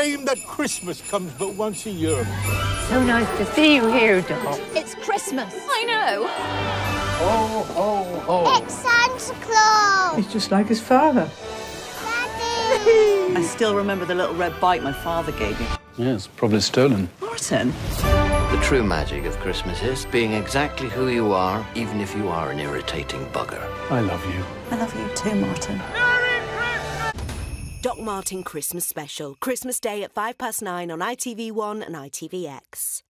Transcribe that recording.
that Christmas comes but once a year. So nice to see you here, Doc. It's Christmas. I know. Ho, ho, ho. It's Santa Claus. He's just like his father. Daddy. I still remember the little red bike my father gave me. Yes, probably stolen. Martin. The true magic of Christmas is being exactly who you are, even if you are an irritating bugger. I love you. I love you too, Martin. Doc Martin Christmas Special. Christmas Day at 5 past 9 on ITV1 and ITVX.